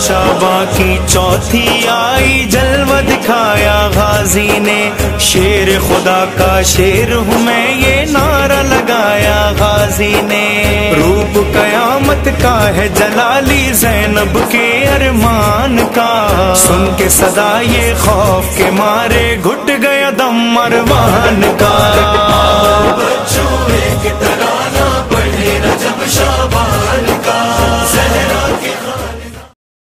शाबा की चौथी आई, जलवा दिखाया गाजी ने। शेर खुदा का शेर हूँ मैं, ये नारा लगाया गाजी ने। रूप कयामत का है जलाली जैनब के अरमान का। सुन के सदा ये खौफ के मारे घुट गया दम मरवान का।